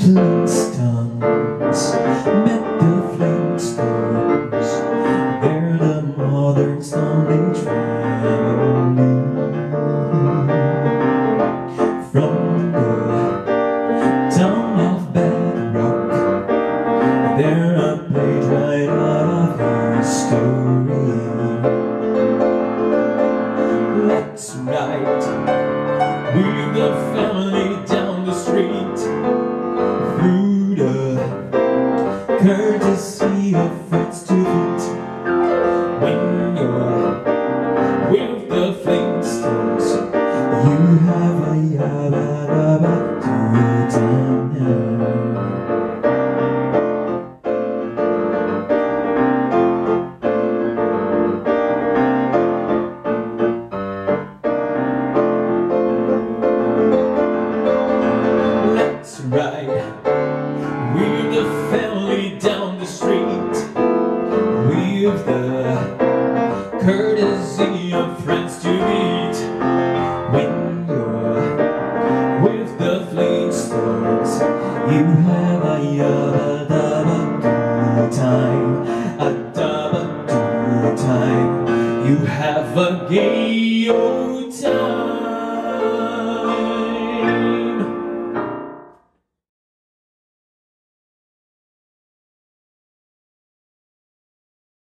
Flintstones met the Flintstones. They're the modern Stone Age family. From the town of Bedrock, they're a page right out of history. Let's ride with the family courtesy of Fred's to meet time. A time. You have a gay old time